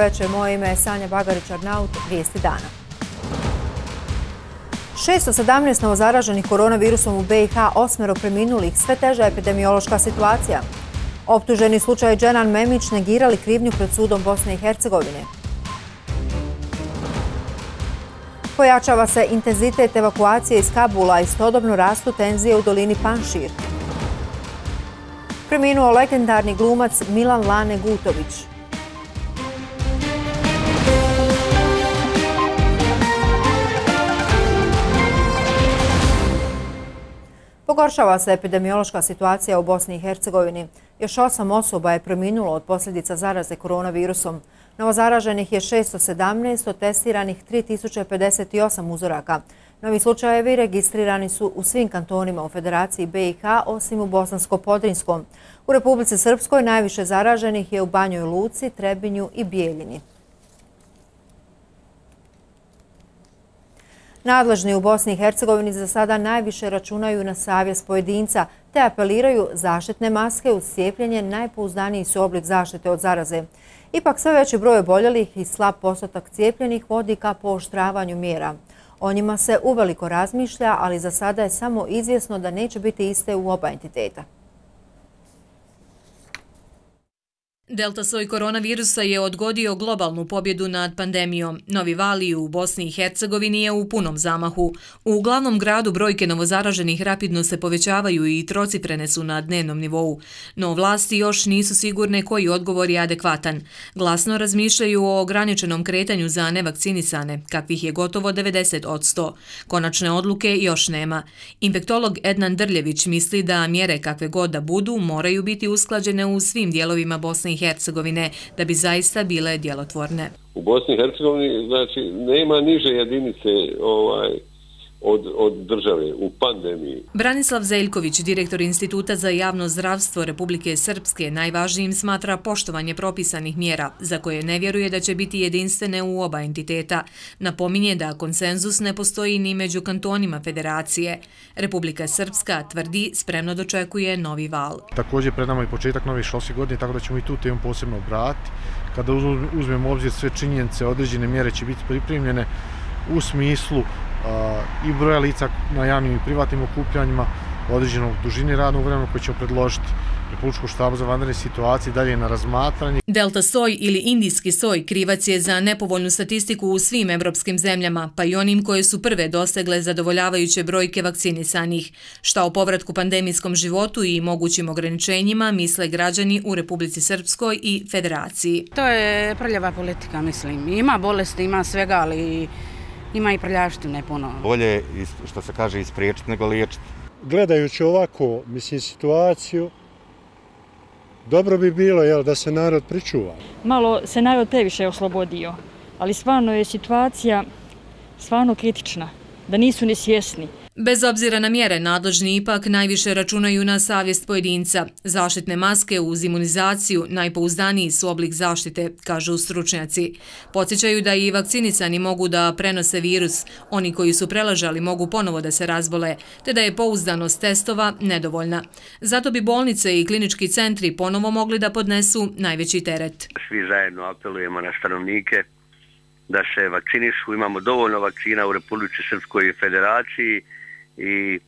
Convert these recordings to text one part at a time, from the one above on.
večer, moje ime je Sanja Bagarić-Arnaut, vijesti dana. 617 novozaraženih koronavirusom u BiH, osmero preminulih, sve teža epidemiološka situacija. Optuženi slučaj Dženan Memić negirali krivnju pred sudom Bosne i Hercegovine. Pojačava se intenzitet evakuacije iz Kabula i stodobno rastu tenzije u dolini Panšir. Preminuo legendarni glumac Milan Lane Gutović. Pogoršava se epidemiološka situacija u Bosni i Hercegovini. Još osam osoba je preminulo od posljedica zaraze koronavirusom. Novozaraženih je 617, od testiranih 3058 uzoraka. Novi slučajevi registrirani su u svim kantonima u Federaciji BiH, osim u Bosansko-Podrinskom. U Republici Srpskoj najviše zaraženih je u Banjoj Luci, Trebinju i Bijeljini. Nadležni u Bosni i Hercegovini za sada najviše računaju na savjes pojedinca te apeliraju zaštitne maske uz cijepljenje najpouzdaniji su oblik zaštite od zaraze. Ipak sve veći broj oboljelih i slab postotak cijepljenih vodi ka pooštravanju mjera. O njima se uveliko razmišlja, ali za sada je samo izvjesno da neće biti iste u oba entiteta. Delta soj koronavirusa je odgodio globalnu pobjedu nad pandemijom. Novi vali u Bosni i Hercegovini je u punom zamahu. U glavnom gradu brojke novozaraženih rapidno se povećavaju i trocifrene su na dnevnom nivou. No vlasti još nisu sigurne koji odgovor je adekvatan. Glasno razmišljaju o ograničenom kretanju za nevakcinisane, kakvih je gotovo 90 od 100. Konačne odluke još nema. Infektolog Ednan Drljević misli da mjere kakve god da budu moraju biti usklađene u svim dijelovima Bosne i Hercegovine da bi zaista bile djelotvorne. U Bosni i Hercegovini znači, nema niže jedinice ovaj, od, od države u pandemiji. Branislav Zeljković, direktor Instituta za javno zdravstvo Republike Srpske, najvažnijim smatra poštovanje propisanih mjera, za koje ne vjeruje da će biti jedinstvene u oba entiteta. Napominje da konsenzus ne postoji ni među kantonima federacije. Republika Srpska tvrdi spremno dočekuje novi val. Također pred nama je početak nove školske godine, tako da ćemo i tu temu posebno obrati. Kada uzmemo obzir sve činjenice, određene mjere će biti pripremljene u smislu i broja lica na javnim i privatnim okupljanjima određenog dužini radnog vremena koje ćemo predložiti Republičku štabu za vanredne situacije dalje na razmatranje. Delta soj ili indijski soj krivac je za nepovoljnu statistiku u svim evropskim zemljama, pa i onim koje su prve dosegle zadovoljavajuće brojke vakcinisanih. Šta o povratku pandemijskom životu i mogućim ograničenjima misle građani u Republici Srpskoj i Federaciji. To je prljava politika, mislim. Ima bolesti, ima svega, ali ima i prljaštine puno. Bolje, što se kaže, ispriječiti nego liječiti. Gledajući ovako, mislim, situaciju, dobro bi bilo jel, da se narod pričuva. Malo se narod previše oslobodio, ali stvarno je situacija stvarno kritična, da nisu nesvjesni. Bez obzira na mjere, nadležni ipak najviše računaju na savjest pojedinca. Zaštitne maske uz imunizaciju najpouzdaniji su oblik zaštite, kažu stručnjaci. Podsjećaju da i vakcinisani mogu da prenose virus, oni koji su prelažali mogu ponovo da se razbole, te da je pouzdanost testova nedovoljna. Zato bi bolnice i klinički centri ponovo mogli da podnesu najveći teret. Svi zajedno apelujemo na stanovnike da se vakcinišu. Imamo dovoljno vakcina u Republike Srpskoj federaciji i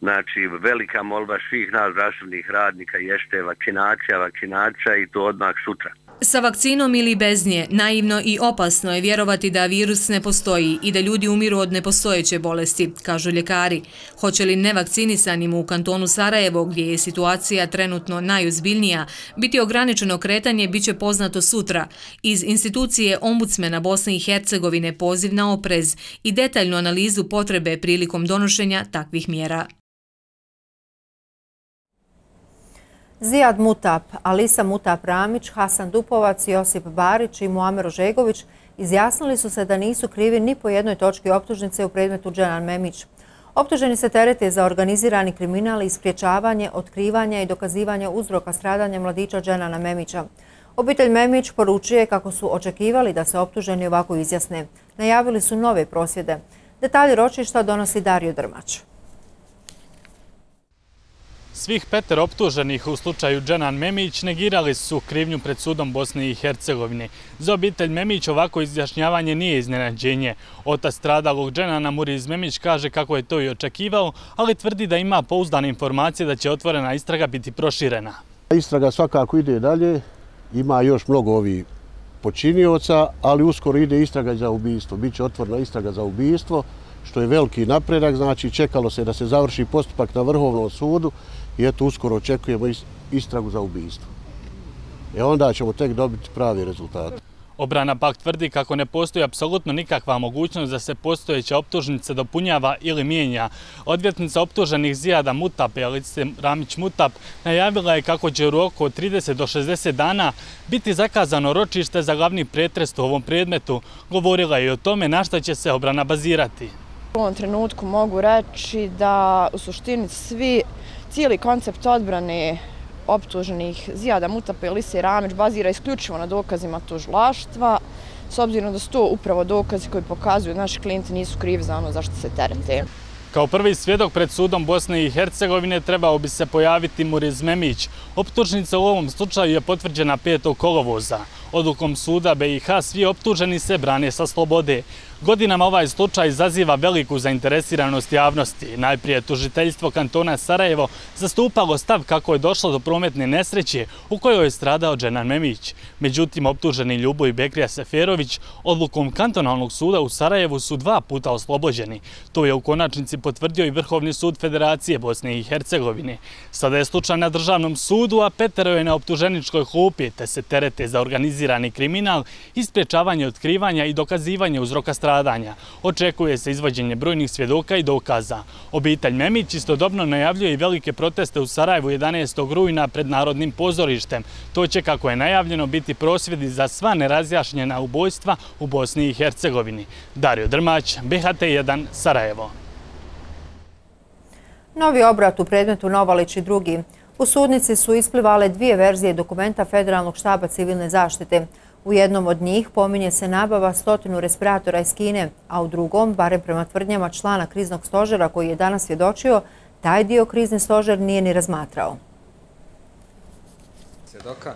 znači velika molba svih nas zdravstvenih radnika jeste vakcinacija, vakcinacija i to odmah sutra. Sa vakcinom ili bez nje, naivno i opasno je vjerovati da virus ne postoji i da ljudi umiru od nepostojeće bolesti, kažu ljekari. Hoće li nevakcinisanim u kantonu Sarajevo, gdje je situacija trenutno najuzbiljnija, biti ograničeno kretanje, bit će poznato sutra. Iz institucije Ombudsmena Bosne i Hercegovine poziv na oprez i detaljnu analizu potrebe prilikom donošenja takvih mjera. Zijad Mutap, Alisa Mutap-Ramić, Hasan Dupovac, Josip Barić i Muamer Ožegović izjasnili su se da nisu krivi ni po jednoj točki optužnice u predmetu Dženan Memić. Optuženi se terete za organizirani kriminal i spriječavanje, otkrivanje i dokazivanje uzroka stradanja mladića Dženana Memića. Obitelj Memić poručuje kako su očekivali da se optuženi ovako izjasne. Najavili su nove prosvjede. Detalji ročišta donosi Dario Drmač. Svih peter optuženih u slučaju Dženan Memić negirali su krivnju pred sudom Bosne i Hercegovine. Za obitelj Memić ovako izjašnjavanje nije iznenađenje. Otac stradalog Dženana Muriz Memić kaže kako je to i očekivao, ali tvrdi da ima pouzdane informacije da će otvorena istraga biti proširena. Istraga svakako ide dalje, ima još mnogo ovih počinioca, ali uskoro ide istraga za ubijstvo. Biće otvorena istraga za ubijstvo, što je veliki napredak, znači čekalo se da se završi postupak na Vrhovnom sudu i eto uskoro očekujemo istragu za ubijstvo. E onda ćemo tek dobiti pravi rezultat. Obrana pak tvrdi kako ne postoji apsolutno nikakva mogućnost da se postojeća optužnica dopunjava ili mijenja. Odvjetnica optuženih Zijada Mutap, Jelice Ramić Mutap, najavila je kako će u roku od 30 do 60 dana biti zakazano ročište za glavni pretrest u ovom predmetu. Govorila je i o tome na šta će se obrana bazirati. U ovom trenutku mogu reći da u suštini svi, cijeli koncept odbrane optuženih Zijada Mutape i Lise Ramić bazira isključivo na dokazima tužlaštva, s obzirom da su to upravo dokazi koji pokazuju da naši klijenti nisu krivi za ono zašto se terete. Kao prvi svjedok pred sudom Bosne i Hercegovine trebao bi se pojaviti Muriz Memić. Optužnica u ovom slučaju je potvrđena 5. kolovoza. Odlukom suda BiH svi optuženi se brane sa slobode. Godinama ovaj slučaj izaziva veliku zainteresiranost javnosti. Najprije tužiteljstvo kantona Sarajevo zastupalo stav kako je došlo do prometne nesreće u kojoj je stradao Dženan Memić. Međutim, optuženi Ljubo i Bekrija Seferović odlukom kantonalnog suda u Sarajevu su dva puta oslobođeni. To je u konačnici potvrdio i Vrhovni sud Federacije Bosne i Hercegovine. Sada je slučaj na državnom sudu, a Petero je na optuženičkoj hupi, te se terete za organizirani kriminal, isprečavanje otkrivanja i dokazivanje uzroka stradanja stradanja. Očekuje se izvođenje brojnih svjedoka i dokaza. Obitelj Memić istodobno najavljuje i velike proteste u Sarajevu 11. rujna pred Narodnim pozorištem. To će, kako je najavljeno, biti prosvjedi za sva nerazjašnjena ubojstva u Bosni i Hercegovini. Dario Drmać, BHT1, Sarajevo. Novi obrat u predmetu Novalić i drugi. U sudnici su isplivale dvije verzije dokumenta Federalnog štaba civilne zaštite. U jednom od njih pominje se nabava stotinu respiratora iz Kine, a u drugom, barem prema tvrdnjama člana kriznog stožera koji je danas svjedočio, taj dio krizni stožer nije ni razmatrao. Svjedoka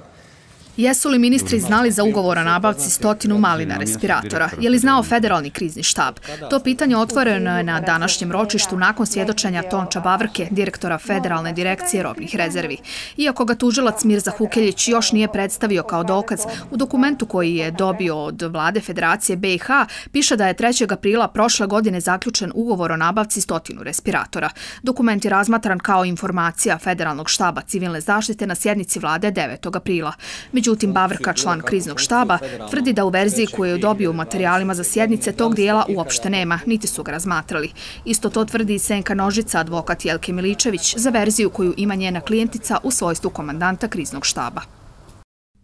Jesu li ministri znali za ugovor o nabavci stotinu malina respiratora? Je li znao federalni krizni štab? To pitanje otvoreno je na današnjem ročištu nakon svjedočenja Tonča Bavrke, direktora Federalne direkcije robnih rezervi. Iako ga tužilac Mirza Hukeljić još nije predstavio kao dokaz, u dokumentu koji je dobio od vlade Federacije BiH piše da je 3. aprila prošle godine zaključen ugovor o nabavci stotinu respiratora. Dokument je razmatran kao informacija Federalnog štaba civilne zaštite na sjednici vlade 9. aprila. Međutim, Bavrka, član kriznog štaba, tvrdi da u verziji koju je dobio u materijalima za sjednice tog dijela uopšte nema, niti su ga razmatrali. Isto to tvrdi i Senka Nožica, advokat Jelke Miličević, za verziju koju ima njena klijentica u svojstvu komandanta kriznog štaba.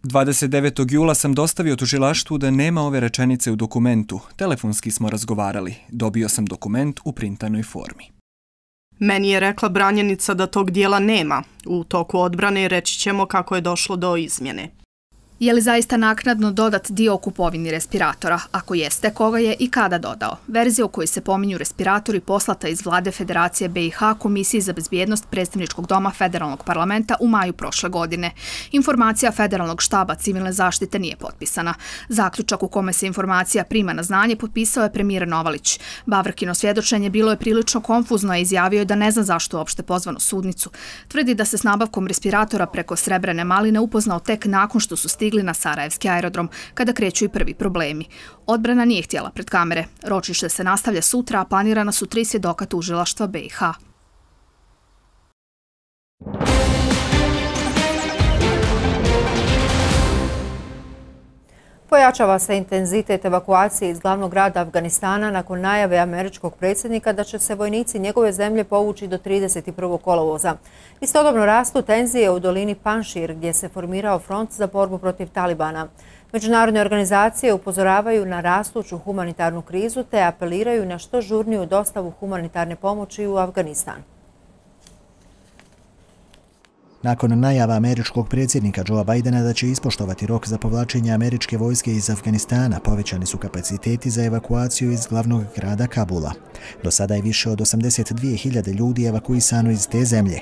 29. jula sam dostavio tužilaštvu da nema ove rečenice u dokumentu. Telefonski smo razgovarali. Dobio sam dokument u printanoj formi. Meni je rekla branjenica da tog dijela nema. U toku odbrane reći ćemo kako je došlo do izmjene. Je li zaista naknadno dodat dio kupovini respiratora? Ako jeste, koga je i kada dodao? Verzija u kojoj se pominju respiratori poslata iz vlade Federacije BiH Komisiji za bezbjednost predstavničkog doma Federalnog parlamenta u maju prošle godine. Informacija Federalnog štaba civilne zaštite nije potpisana. Zaključak u kome se informacija prima na znanje potpisao je premijer Novalić. Bavrkino svjedočenje bilo je prilično konfuzno, a izjavio je da ne zna zašto uopšte pozvano sudnicu. Tvrdi da se s nabavkom respiratora preko Srebrene maline upoznao tek nakon što su stigli stigli na Sarajevski aerodrom, kada kreću i prvi problemi. Odbrana nije htjela pred kamere. Ročište se nastavlja sutra, a planirana su tri svjedoka tužilaštva BiH. Pojačava se intenzitet evakuacije iz glavnog grada Afganistana nakon najave američkog predsjednika da će se vojnici njegove zemlje povući do 31. kolovoza. Istodobno rastu tenzije u dolini Panšir gdje se formirao front za borbu protiv Talibana. Međunarodne organizacije upozoravaju na rastuću humanitarnu krizu te apeliraju na što žurniju dostavu humanitarne pomoći u Afganistanu. Nakon najava američkog predsjednika Joe Bidena da će ispoštovati rok za povlačenje američke vojske iz Afganistana, povećani su kapaciteti za evakuaciju iz glavnog grada Kabula. Do sada je više od 82.000 ljudi evakuisano iz te zemlje.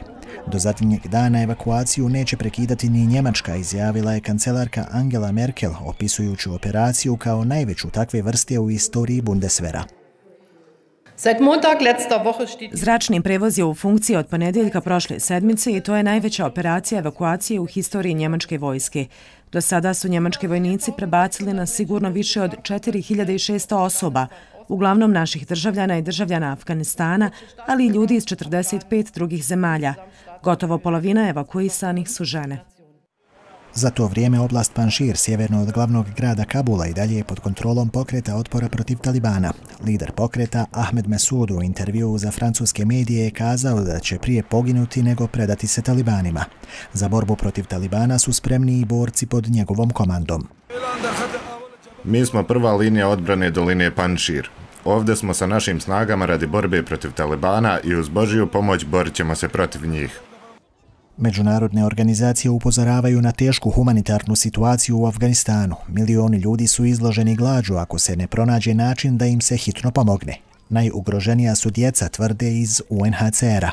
Do zadnjeg dana evakuaciju neće prekidati ni Njemačka, izjavila je kancelarka Angela Merkel, opisujući operaciju kao najveću takve vrste u istoriji Bundesvera. Zračni prevoz je u funkciji od ponedeljka prošle sedmice i to je najveća operacija evakuacije u historiji njemačke vojske. Do sada su njemački vojnici prebacili na sigurno više od 4600 osoba, uglavnom naših državljana i državljana Afganistana, ali i ljudi iz 45 drugih zemalja. Gotovo polovina evakuisanih su žene. Za to vrijeme oblast Panšir, sjeverno od glavnog grada Kabula i dalje je pod kontrolom pokreta otpora protiv Talibana. Lider pokreta Ahmed Mesud u intervju za francuske medije je kazao da će prije poginuti nego predati se Talibanima. Za borbu protiv Talibana su spremni i borci pod njegovom komandom. Mi smo prva linija odbrane doline Panšir. Ovde smo sa našim snagama radi borbe protiv Talibana i uz Božiju pomoć borit ćemo se protiv njih. Međunarodne organizacije upozoravaju na tešku humanitarnu situaciju u Afganistanu. Milioni ljudi su izloženi glađu ako se ne pronađe način da im se hitno pomogne. Najugroženija su djeca, tvrde iz UNHCR-a.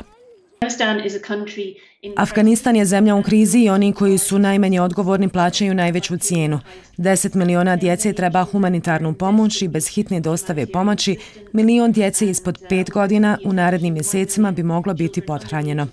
Afganistan je zemlja u krizi i oni koji su najmanje odgovorni plaćaju najveću cijenu. 10 miliona djece treba humanitarnu pomoć i bez hitne dostave pomoći, milion djece ispod 5 godina u narednim mjesecima bi moglo biti pothranjeno.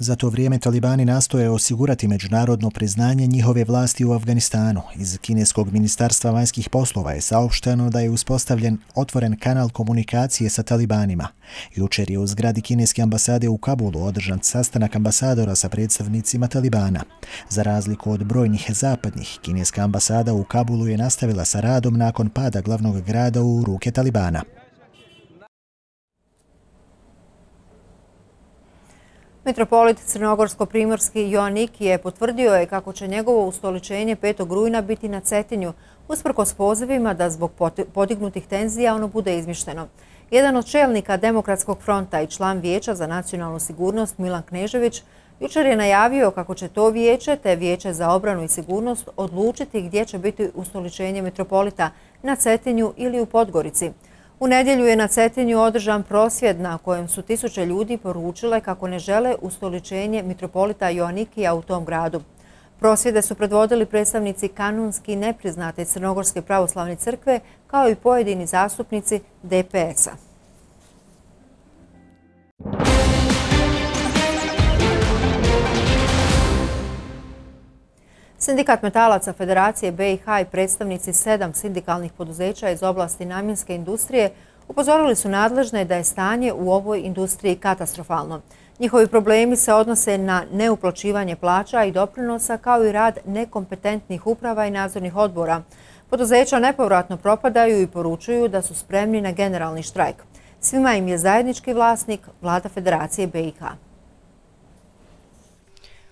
Za to vrijeme talibani nastoje osigurati međunarodno priznanje njihove vlasti u Afganistanu. Iz Kineskog ministarstva vanjskih poslova je saopšteno da je uspostavljen otvoren kanal komunikacije sa talibanima. Jučer je u zgradi Kineske ambasade u Kabulu održan sastanak ambasadora sa predstavnicima talibana. Za razliku od brojnih zapadnih, Kineska ambasada u Kabulu je nastavila sa radom nakon pada glavnog grada u ruke talibana. Metropolit Crnogorsko-Primorski Joannik je potvrdio je kako će njegovo ustoličenje 5. rujna biti na Cetinju, usprko s pozivima da zbog podignutih tenzija ono bude izmišteno. Jedan od čelnika Demokratskog fronta i član Vijeća za nacionalnu sigurnost Milan Knežević jučer je najavio kako će to vijeće te Vijeće za obranu i sigurnost odlučiti gdje će biti ustoličenje metropolita, na Cetinju ili u Podgorici. U nedjelju je na Cetinju održan prosvjed na kojem su tisuće ljudi poručile kako ne žele ustoličenje mitropolita Joannikija u tom gradu. Prosvjede su predvodili predstavnici kanonski nepriznate Crnogorske pravoslavne crkve kao i pojedini zastupnici DPS-a. Sindikat metalaca Federacije BiH i predstavnici sedam sindikalnih poduzeća iz oblasti namjenske industrije upozorili su nadležne da je stanje u ovoj industriji katastrofalno. Njihovi problemi se odnose na neuplaćivanje plaća i doprinosa kao i rad nekompetentnih uprava i nadzornih odbora. Poduzeća nepovratno propadaju i poručuju da su spremni na generalni štrajk. Svima im je zajednički vlasnik vlada Federacije BiH.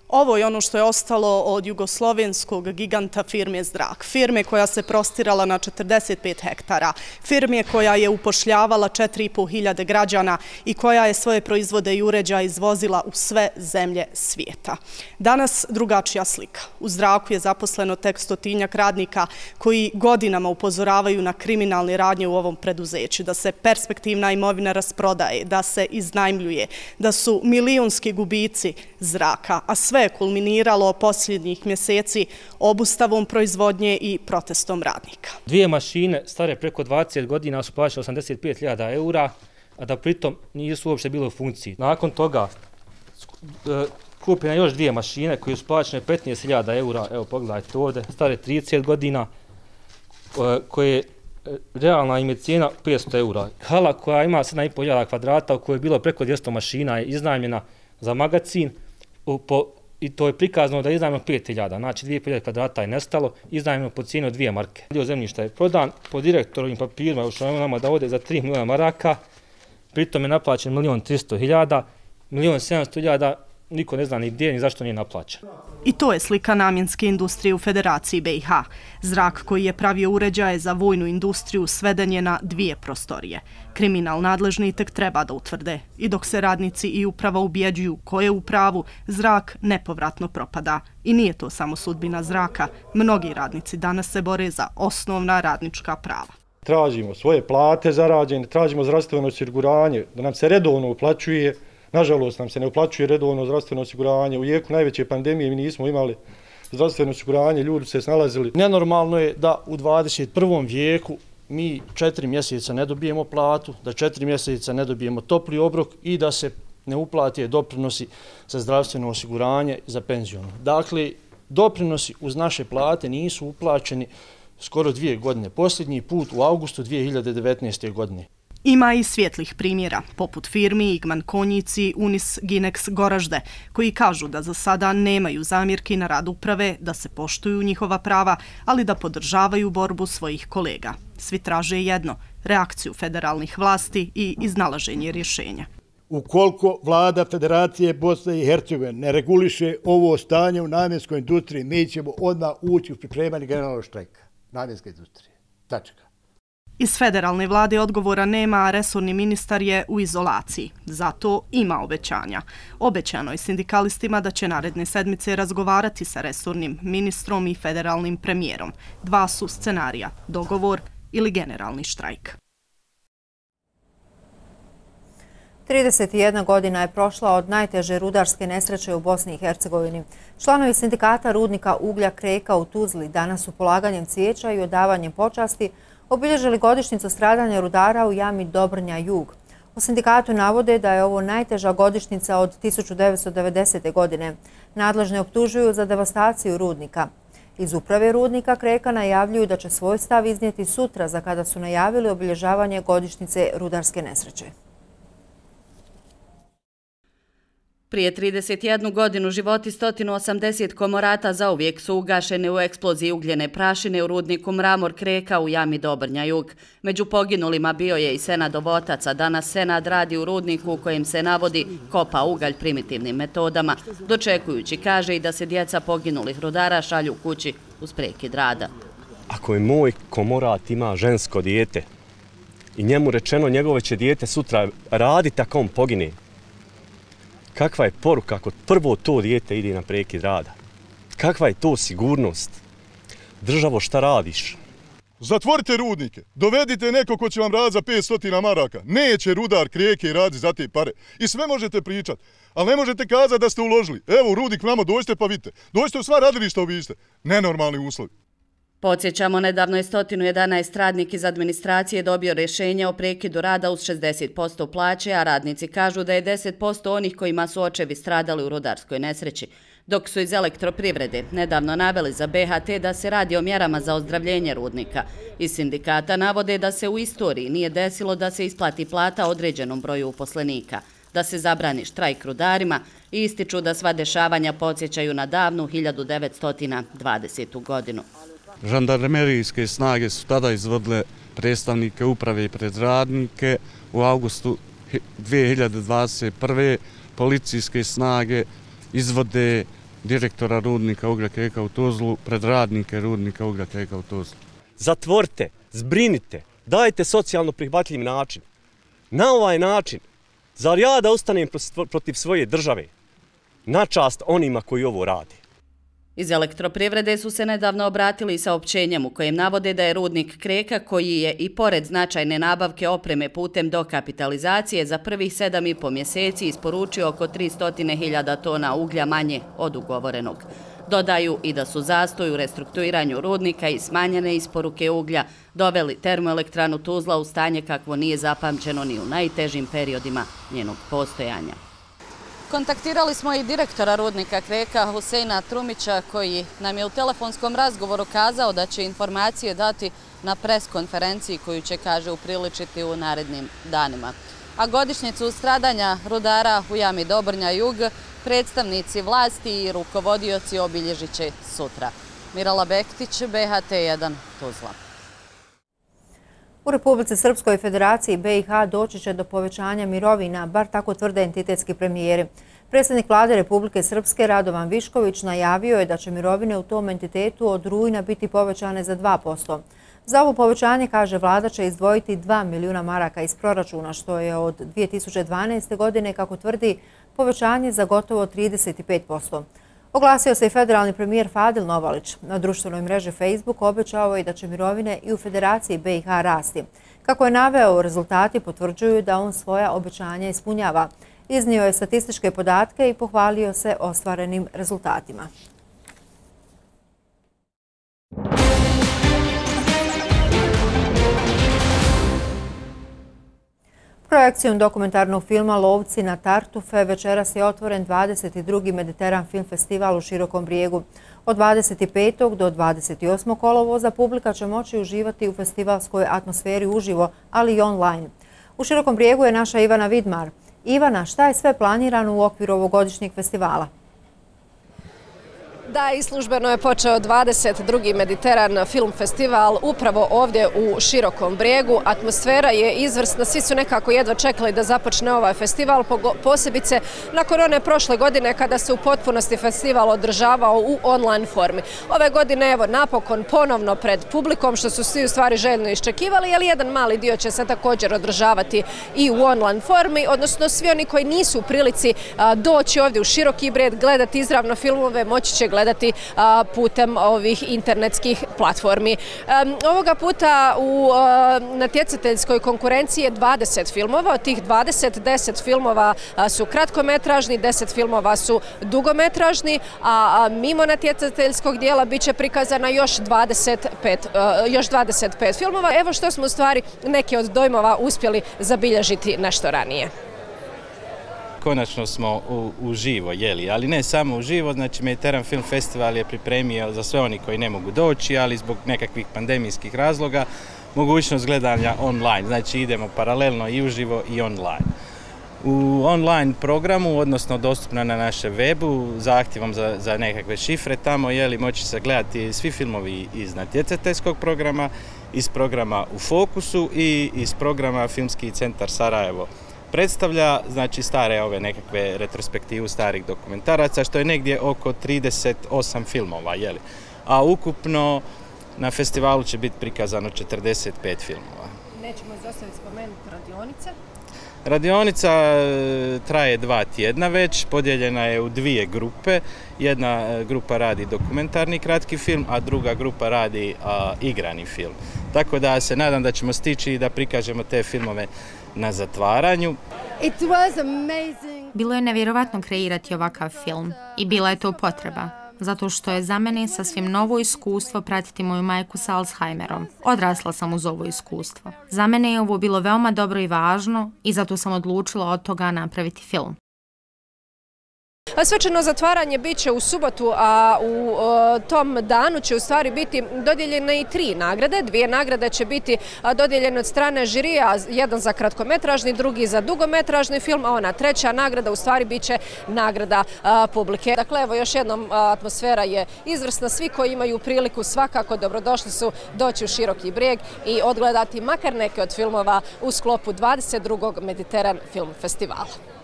Ovo je ono što je ostalo od jugoslovenskog giganta firme Zdrak. Firme koja se prostirala na 45 hektara. Firme koja je upošljavala 4500 građana i koja je svoje proizvode i uređaja izvozila u sve zemlje svijeta. Danas drugačija slika. U Zdraku je zaposleno tek stotinjak radnika koji godinama upozoravaju na kriminalne radnje u ovom preduzeću, da se perspektivna imovina rasprodaje, da se iznajmljuje, da su milijonski gubici zraka, a sve sve je kulminiralo posljednjih mjeseci obustavom proizvodnje i protestom radnika. Dvije mašine stare preko 20 godina su plaćale 85.000 eura, a da pritom nisu uopšte bilo u funkciji. Nakon toga e, kupljene još dvije mašine koje su plaćene 15.000 eura, evo pogledajte ovdje, stare 30 godina, e, koje e, realna im je cijena 500 eura. Hala koja ima 7.500 kvadrata, u kojoj je bilo preko 200 mašina, je iznajmljena za magazin po i to je prikazano da je 5000, znači 2500 kvadrata je nestalo, iznajmno po cijenu dvije marke. Dio zemljišta je prodan po direktorovim papirima, još što nama da ode za 3 miliona maraka, pritom je naplaćen 1 300 hiljada, milion 700 hiljada niko ne zna ni gdje, ni zašto nije naplaćen. I to je slika namjenske industrije u Federaciji BiH. Zrak koji je pravio uređaje za vojnu industriju sveden je na dvije prostorije. Kriminal nadležni tek treba da utvrde. I dok se radnici i uprava ubjeđuju ko je u pravu, zrak nepovratno propada. I nije to samo sudbina zraka. Mnogi radnici danas se bore za osnovna radnička prava. Tražimo svoje plate zarađene, tražimo zdravstveno osiguranje, da nam se redovno uplaćuje, Nažalost, nam se ne uplaćuje redovno zdravstveno osiguranje. U jeku najveće pandemije mi nismo imali zdravstveno osiguranje, ljudi se snalazili. Nenormalno je da u 21. vijeku mi četiri mjeseca ne dobijemo platu, da četiri mjeseca ne dobijemo topli obrok i da se ne uplati doprinosi za zdravstveno osiguranje za penzionu. Dakle, doprinosi uz naše plate nisu uplaćeni skoro dvije godine. Posljednji put u augustu 2019. godine. Ima i svjetlih primjera, poput firmi Igman Konjici, Unis Ginex Goražde, koji kažu da za sada nemaju zamjerki na rad uprave, da se poštuju njihova prava, ali da podržavaju borbu svojih kolega. Svi traže jedno, reakciju federalnih vlasti i iznalaženje rješenja. Ukoliko vlada Federacije Bosne i Hercegovine ne reguliše ovo stanje u namjenskoj industriji, mi ćemo odmah ući u pripremanje generalnog štrajka namjenske industrije. Tačka. Iz federalne vlade odgovora nema, a resorni ministar je u izolaciji. Zato ima obećanja. Obećano je sindikalistima da će naredne sedmice razgovarati sa resornim ministrom i federalnim premijerom. Dva su scenarija, dogovor ili generalni štrajk. 31 godina je prošla od najteže rudarske nesreće u Bosni i Hercegovini. Članovi sindikata rudnika Uglja Kreka u Tuzli danas su polaganjem cijeća i odavanjem počasti obilježili godišnjicu stradanja rudara u jami Dobrnja Jug. U sindikatu navode da je ovo najteža godišnjica od 1990. godine. Nadležne optužuju za devastaciju rudnika. Iz uprave rudnika Kreka najavljuju da će svoj stav iznijeti sutra za kada su najavili obilježavanje godišnjice rudarske nesreće. Prije 31 godinu životi 180 komorata zauvijek su ugašene u eksploziji ugljene prašine u rudniku Mramor Kreka u jami Dobrnja Jug. Među poginulima bio je i Senad Ovotac, a danas Senad radi u rudniku u kojem se navodi kopa ugalj primitivnim metodama, dočekujući kaže i da se djeca poginulih rudara šalju kući uz prekid rada. Ako je moj komorat ima žensko dijete i njemu rečeno njegove će dijete sutra raditi ako on pogine, kakva je poruka ako prvo to dijete ide na prekid rada? Kakva je to sigurnost? Državo, šta radiš? Zatvorite rudnike, dovedite neko ko će vam raditi za 500 maraka. Neće rudar krijeke i radi za te pare. I sve možete pričat, ali ne možete kazati da ste uložili. Evo, rudnik vamo, dođite pa vidite. Dođite u sva radilišta obiđite. Nenormalni uslovi. Podsjećamo, nedavno je 111 radnik iz administracije dobio rješenje o prekidu rada uz 60% plaće, a radnici kažu da je 10% onih kojima su očevi stradali u rudarskoj nesreći. Dok su iz elektroprivrede nedavno naveli za BHT da se radi o mjerama za ozdravljenje rudnika. Iz sindikata navode da se u istoriji nije desilo da se isplati plata određenom broju uposlenika, da se zabrani štrajk rudarima i ističu da sva dešavanja podsjećaju na davnu 1920. godinu. Žandarmerijske snage su tada izvodile predstavnike uprave i predradnike. U augustu 2021. policijske snage izvode direktora rudnika Uglja Keka u Tuzlu, predradnike rudnika Uglja Keka u Tuzlu. Zatvorite, zbrinite, dajte socijalno prihvatljiv način. Na ovaj način, zar ja da ustanem protiv svoje države? Na čast onima koji ovo radi. Iz elektroprivrede su se nedavno obratili sa općenjem u kojem navode da je rudnik Kreka, koji je i pored značajne nabavke opreme putem dokapitalizacije za prvih sedam i po mjeseci isporučio oko 300.000 tona uglja manje od ugovorenog. Dodaju i da su zastoj u restrukturiranju rudnika i smanjene isporuke uglja doveli termoelektranu Tuzla u stanje kakvo nije zapamćeno ni u najtežim periodima njenog postojanja. Kontaktirali smo i direktora rudnika Kreka Huseina Trumića koji nam je u telefonskom razgovoru kazao da će informacije dati na pres konferenciji koju će, kaže, upriličiti u narednim danima. A godišnjicu stradanja rudara u jami Dobrnja Jug predstavnici vlasti i rukovodioci obilježit će sutra. Mirala Bektić, BHT1, Tuzla. U Republice Srpskoj federaciji BiH doći će do povećanja mirovina, bar tako tvrde entitetski premijeri. Predsjednik vlade Republike Srpske Radovan Višković najavio je da će mirovine u tom entitetu od rujna biti povećane za 2%. Za ovo povećanje, kaže vlada, će izdvojiti 2 milijuna maraka iz proračuna, što je od 2012. godine, kako tvrdi, povećanje za gotovo 35%. Oglasio se i federalni premijer Fadil Novalić. Na društvenoj mreži Facebook obećao je da će mirovine i u Federaciji BiH rasti. Kako je naveo, rezultati potvrđuju da on svoja obećanja ispunjava. Iznio je statističke podatke i pohvalio se ostvarenim rezultatima. Projekcijom dokumentarnog filma Lovci na Tartufe večeras je otvoren 22. Mediteran film festival u Širokom brijegu. Od 25. do 28. kolovoza publika će moći uživati u festivalskoj atmosferi uživo, ali i online. U Širokom brijegu je naša Ivana Vidmar. Ivana, šta je sve planirano u okviru ovogodišnjeg festivala? Da, i službeno je počeo 22. Mediteran film festival upravo ovdje u Širokom brijegu. Atmosfera je izvrsna, svi su nekako jedva čekali da započne ovaj festival, posebice nakon one prošle godine kada se u potpunosti festival održavao u online formi. Ove godine, evo, napokon ponovno pred publikom, što su svi u stvari željno iščekivali, ali jedan mali dio će se također održavati i u online formi, odnosno svi oni koji nisu u prilici doći ovdje u Široki brijeg, gledati izravno filmove, moći će gledati gledati putem ovih internetskih platformi. Ovoga puta u natjecateljskoj konkurenciji je 20 filmova. Od tih 20, 10 filmova su kratkometražni, 10 filmova su dugometražni, a mimo natjecateljskog dijela bit će prikazana još 25 još 25 filmova. Evo što smo u stvari neke od dojmova uspjeli zabilježiti nešto ranije konačno smo u živo, jeli, ali ne samo u živo, znači Mediteran Film Festival je pripremio za sve oni koji ne mogu doći, ali zbog nekakvih pandemijskih razloga, mogućnost gledanja online, znači idemo paralelno i uživo i online. U online programu, odnosno dostupno na naše webu, zahtjevom za, za nekakve šifre tamo, jeli, moći se gledati svi filmovi iz natjecateljskog programa, iz programa U Fokusu i iz programa Filmski centar Sarajevo predstavlja znači stare ove nekakve retrospektivu starih dokumentaraca što je negdje oko 38 filmova, jeli. A ukupno na festivalu će biti prikazano 45 filmova. Nećemo izostaviti spomenuti radionice. Radionica e, traje dva tjedna već, podijeljena je u dvije grupe. Jedna e, grupa radi dokumentarni kratki film, a druga grupa radi igrani film. Tako da se nadam da ćemo stići i da prikažemo te filmove na zatvaranju. Bilo je nevjerovatno kreirati ovakav film i bila je to potreba. Zato što je za mene sasvim novo iskustvo pratiti moju majku sa Alzheimerom. Odrasla sam uz ovo iskustvo. Za mene je ovo bilo veoma dobro i važno i zato sam odlučila od toga napraviti film. Svečano zatvaranje bit će u subotu, a u e, tom danu će u stvari biti dodijeljene i tri nagrade. Dvije nagrade će biti dodijeljene od strane žirija, jedan za kratkometražni, drugi za dugometražni film, a ona treća nagrada u stvari bit će nagrada publike. Dakle, evo još jednom atmosfera je izvrsna. Svi koji imaju priliku svakako dobrodošli su doći u Široki brijeg i odgledati makar neke od filmova u sklopu 22. Mediteran film festivala.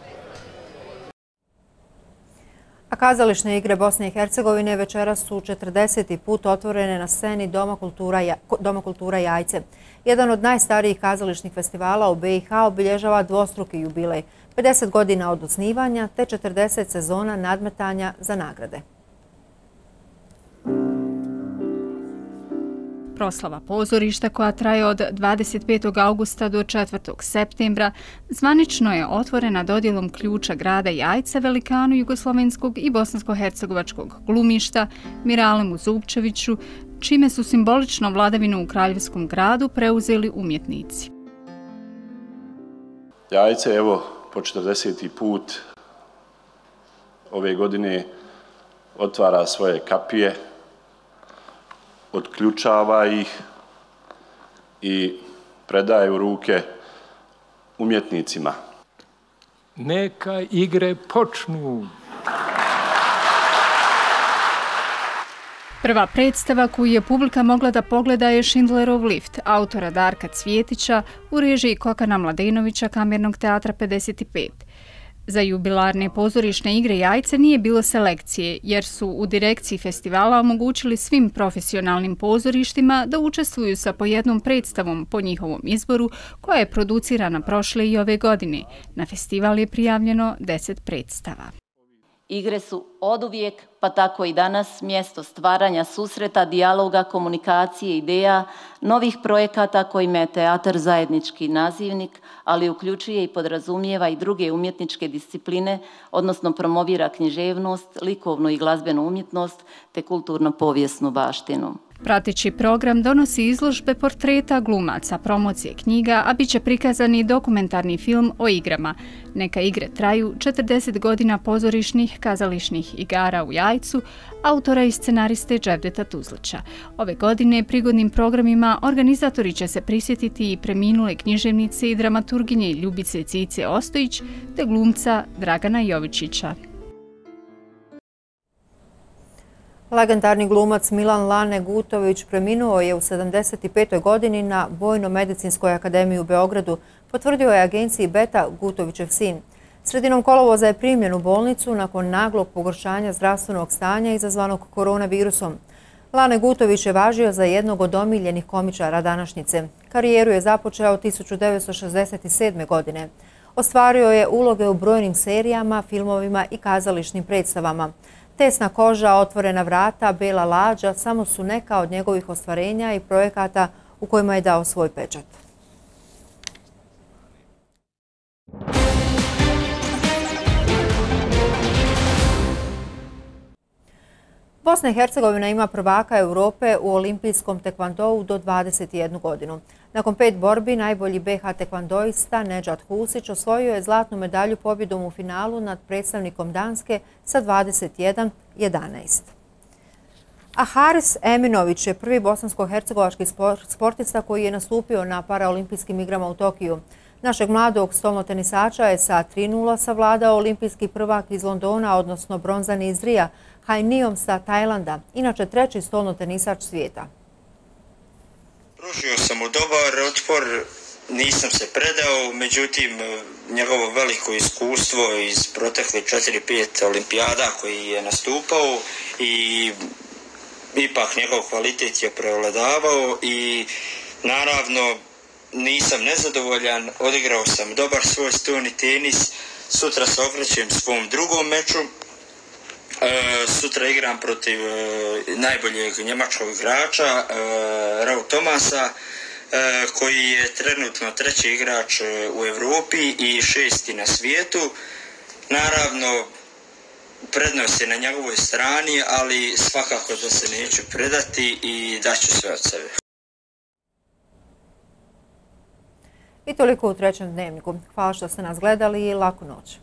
A kazališne igre Bosne i Hercegovine večera su 40. put otvorene na sceni Doma kultura Jajce. Jedan od najstarijih kazališnih festivala u BiH obilježava dvostruki jubilej, 50 godina od osnivanja te 40 sezona nadmetanja za nagrade. Proslava pozorišta koja traje od 25. augusta do 4. septembra, zvanično je otvorena dodjelom ključa grada Jajca velikanu Jugoslovenskog i Bosansko-Hercegovačkog glumišta Miralemu Zubčeviću, čime su simbolično vladavinu u Kraljevskom gradu preuzeli umjetnici. Jajce, evo, po 40. put ove godine otvara svoje kapije, odključava ih i predaje u ruke umjetnicima. Neka igre počnu. Prva predstava koju je publika mogla da pogleda je Schindlerov lift, autora Darka Cvjetića u režiji Kokana Mladenovića Kamernog teatra 55. Za jubilarne pozorišne igre Jajce nije bilo selekcije, jer su u direkciji festivala omogućili svim profesionalnim pozorištima da učestvuju sa pojednom predstavom po njihovom izboru, koja je producirana prošle i ove godine. Na festival je prijavljeno 10 predstava. Igre su od uvijek, pa tako i danas, mjesto stvaranja susreta, dijaloga, komunikacije, ideja, novih projekata kojima je teatar zajednički nazivnik, ali uključuje i podrazumijeva i druge umjetničke discipline, odnosno promovira književnost, likovnu i glazbenu umjetnost, te kulturno-povijesnu baštinu. Prateći program donosi izložbe portreta glumaca, promocije knjiga, a bit će prikazani i dokumentarni film o igrama. Neka igre traju 40 godina pozorišnih kazališnih igara u Jajcu, autora i scenariste Dževdeta Tuzlića. Ove godine prigodnim programima organizatori će se prisjetiti i preminule književnice i dramaturginje Ljubice Cice Ostojić te glumca Dragana Jovičića. Legendarni glumac Milan Lane Gutović preminuo je u 75. godini na Vojno-medicinskoj akademiji u Beogradu, potvrdio je agenciji Beta Gutovićev sin. Sredinom kolovoza je primljen u bolnicu nakon naglog pogoršanja zdravstvenog stanja izazvanog koronavirusom. Lane Gutović je važio za jednog od omiljenih komičara današnjice. Karijeru je započeo 1967. godine. Ostvario je uloge u brojnim serijama, filmovima i kazališnim predstavama. Tesna koža, otvorena vrata, bela lađa samo su neka od njegovih ostvarenja i projekata u kojima je dao svoj pečat. Bosna i Hercegovina ima prvaka Europe u olimpijskom tekvandovu do 21 godinu. Nakon pet borbi, najbolji BH tekvandoista Neđat Husić osvojio je zlatnu medalju pobjedom u finalu nad predstavnikom Danske sa 21-11. A Haris Eminović je prvi bosansko-hercegovački sportista koji je nastupio na paraolimpijskim igrama u Tokiju. Našeg mladog stolnotenisača je sa 3-0 savladao olimpijski prvak iz Londona, odnosno bronzani iz Rija, Hajnijom sa Tajlanda, inače treći stolnotenisač svijeta. Pružio sam mu dobar otpor, nisam se predao, međutim eh, njegovo veliko iskustvo iz proteklih 4-5 olimpijada koji je nastupao i ipak njegov kvalitet je prevladavao i naravno nisam nezadovoljan, odigrao sam dobar svoj stoni tenis, sutra se okrećem svom drugom meču, E, sutra igram protiv e, najboljeg njemačkog igrača e, Rau Tomasa e, koji je trenutno treći igrač e, u Evropi i šesti na svijetu. Naravno, prednost je na njegovoj strani, ali svakako da se neću predati i daću sve od sebe. I toliko u trećem dnevniku. Hvala što ste nas gledali i laku noć.